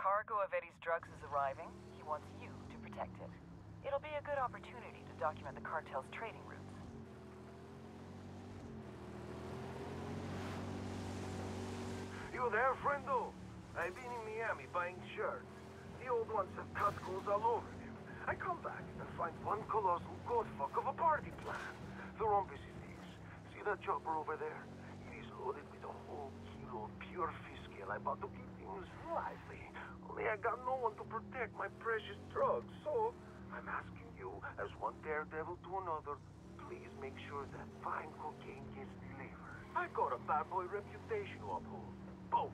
cargo of Eddie's drugs is arriving, he wants you to protect it. It'll be a good opportunity to document the cartel's trading routes. You there, friendo? I've been in Miami buying shirts. The old ones have cut goals all over them. I come back and find one colossal godfuck of a party plan. The rumpus is this. See that chopper over there? It is loaded with a whole kilo of pure fiscal I bought to keep things lively. Only I got no one to protect my precious drugs, so I'm asking you, as one daredevil to another, please make sure that fine cocaine gets delivered. I got a bad boy reputation to uphold. Boom!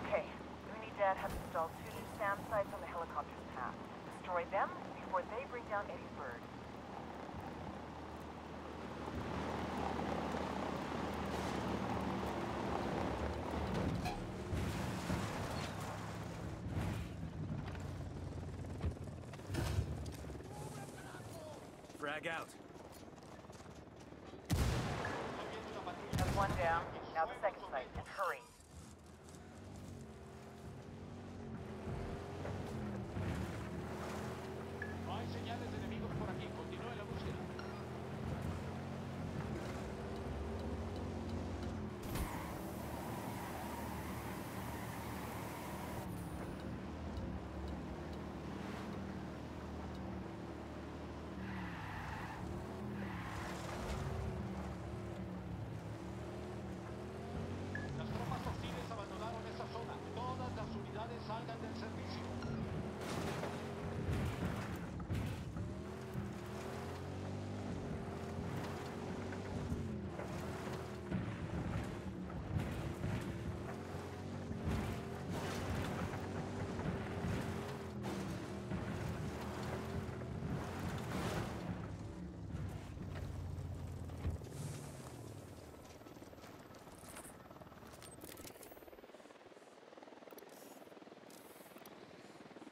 Okay, Installed two new SAM sites on the helicopter's path. Destroy them before they bring down Eddie's bird. Frag out. That's one down. Now the second site. And hurry.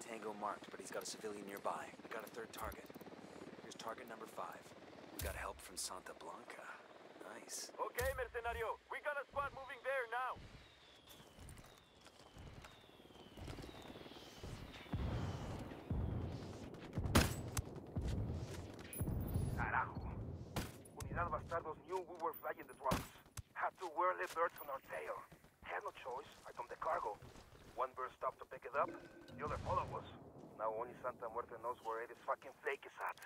Tango marked, but he's got a civilian nearby. I got a third target. Here's target number five. We got help from Santa Blanca. Nice. Okay, Mercenario. We got a squad moving there now. Carajo. Unidad Bastardos knew we were flying the drones. Had two whirly birds on our tail. Had no choice. I dumped the cargo. One bird stopped to pick it up. Us. Now only Santa Muerte knows where Eddie's fucking flake is at.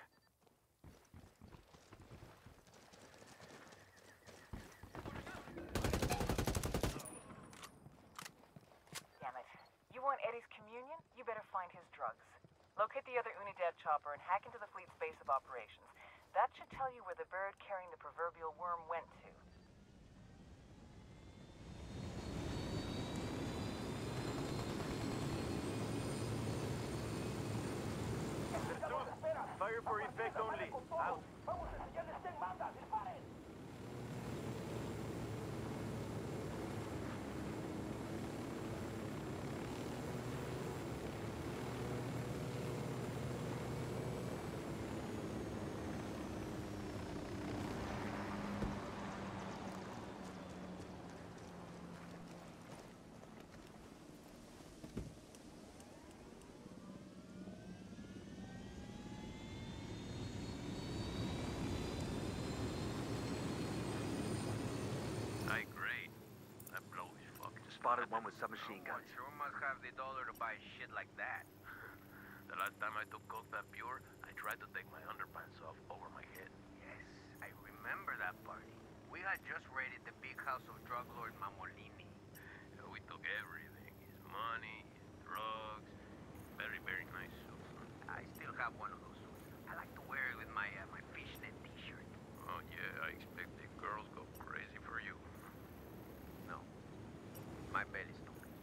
Damn it. You want Eddie's communion? You better find his drugs. Locate the other Unidad chopper and hack into the fleet's base of operations. That should tell you where the bird carrying the proverbial worm went to. Fire for effect only. Out. Spotted one with submachine guns. Sure must have the dollar to buy shit like that. The last time I took coke that pure, I tried to take my underpants off over my head. Yes, I remember that party. We had just raided the big house of drug lord Mamolini. Uh, We took everything. His money, his drugs. Very, very nice suit. I still have one of those suits. I like to wear it with my uh, my fishnet t-shirt. Oh yeah, I expect the girls go crazy for you. No, my belly's too big.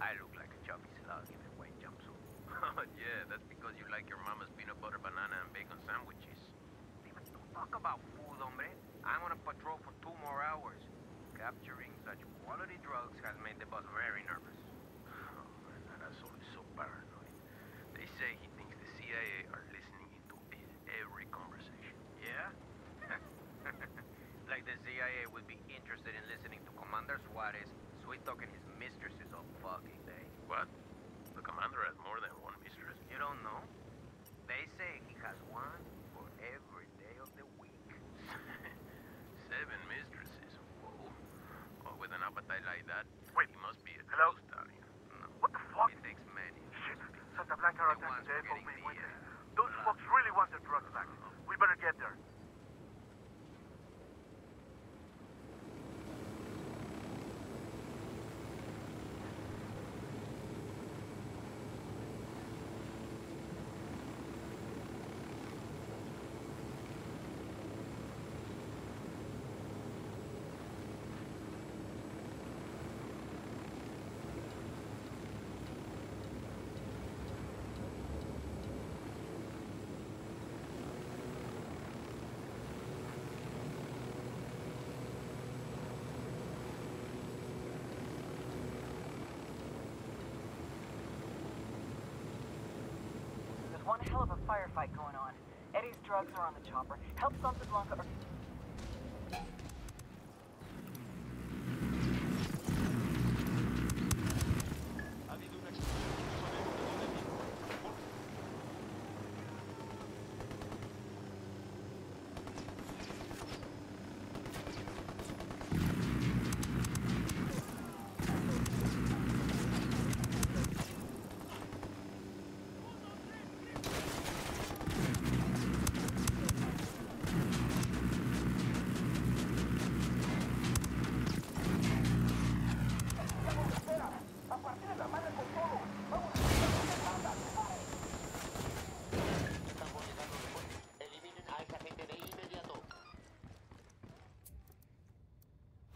I look like a chubby slug in a white jumpsuit. Oh yeah, that's because you like your mama's peanut butter banana and bacon sandwiches. Don't talk about food, hombre. I'm on a patrol for two more hours. Capturing such quality drugs has made the boss very nervous. Oh man, that asshole is so paranoid. They say he thinks the CIA are listening into his every conversation. Yeah? like the CIA would be interested in listening to Commander Suarez sweet talking his mistresses all fucking day. What? The commander has more than one mistress? You don't know? They say he has one for every day of the week. Seven mistresses. Whoa. Oh, with an appetite like that, Wait, he must be a hello? true stallion. No, What the fuck? it takes many. Shit. Santa Blanca are The ones attacking the we're depot getting main the, window. Those fucks really want their drugs back. We better get there. Hell of a firefight going on. Eddie's drugs are on the chopper. Help Santa Blanca or...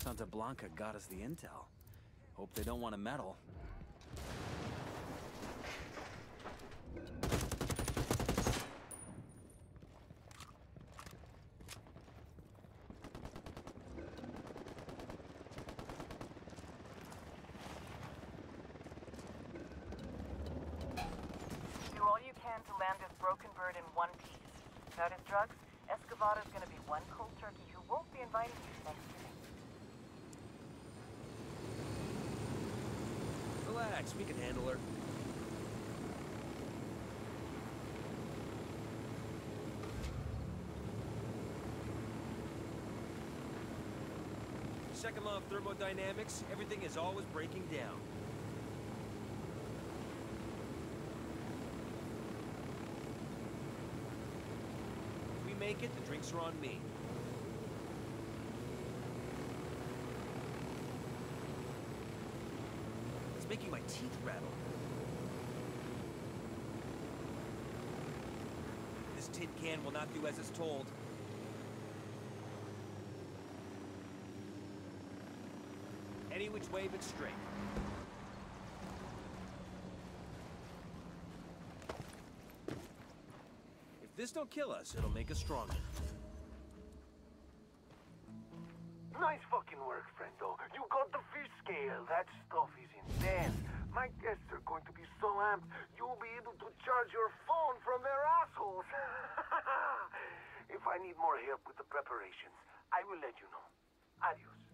Santa Blanca got us the intel. Hope they don't want to meddle. Do all you can to land this broken bird in one piece. Without his drugs, Escovedo's gonna be one cold turkey who won't be inviting you to Thanksgiving. Relax, we can handle her. Second law of thermodynamics, everything is always breaking down. If we make it, the drinks are on me. Making my teeth rattle. This tin can will not do as it's told. Any which way but straight. If this don't kill us, it'll make us stronger. Nice fucking work, friendo. You got the scale. That stuff is intense. My guests are going to be so amped, you'll be able to charge your phone from their assholes. if I need more help with the preparations, I will let you know. Adios.